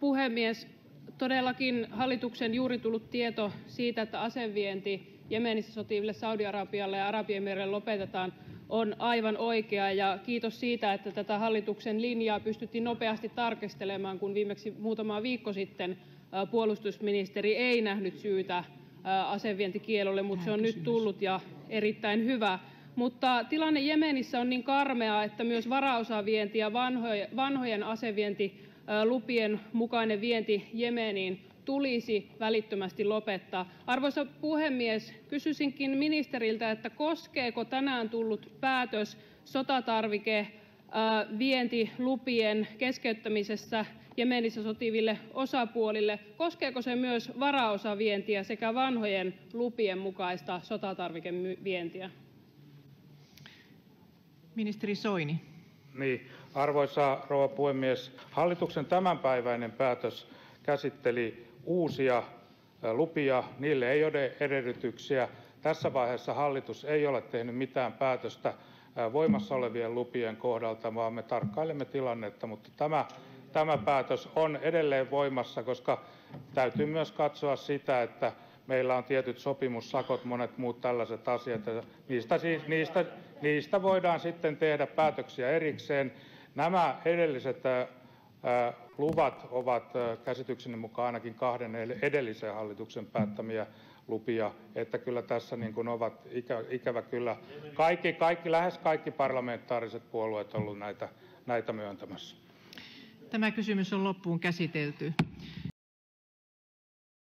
puhemies todellakin hallituksen juuri tullut tieto siitä että asevienti jemenissä sotiville saudi arabialle ja arabiemiraateille lopetetaan on aivan oikea. Ja kiitos siitä että tätä hallituksen linjaa pystyttiin nopeasti tarkistelemaan kun viimeksi muutama viikko sitten puolustusministeri ei nähnyt syytä asevientikiellolle mutta se on nyt tullut ja erittäin hyvä. Mutta tilanne jemenissä on niin karmea että myös varaosavienti ja vanhojen, vanhojen asevientilupien mukainen vienti jemeniin tulisi välittömästi lopettaa. Arvoisa puhemies, kysyisinkin ministeriltä, että koskeeko tänään tullut päätös sotatarvike vientilupien keskeyttämisessä Jemenissä sotiville osapuolille, koskeeko se myös varaosavientiä sekä vanhojen lupien mukaista sotatarvikevientiä? Ministeri Soini. Niin, arvoisa rouva puhemies, hallituksen tämänpäiväinen päätös käsitteli uusia lupia, niille ei ole edellytyksiä. Tässä vaiheessa hallitus ei ole tehnyt mitään päätöstä voimassa olevien lupien kohdalta, vaan me tarkkailemme tilannetta, mutta tämä, tämä päätös on edelleen voimassa, koska täytyy myös katsoa sitä, että meillä on tietyt sopimussakot, monet muut tällaiset asiat, ja niistä, siis, voidaan sitten tehdä päätöksiä erikseen. Nämä edelliset luvat ovat käsitykseni mukaan ainakin kahden edellisen hallituksen päättämiä lupia, että kyllä tässä niin ovat ikä, ikävä kyllä lähes kaikki parlamentaariset puolueet olleet näitä, näitä myöntämässä. Tämä kysymys on loppuun käsitelty.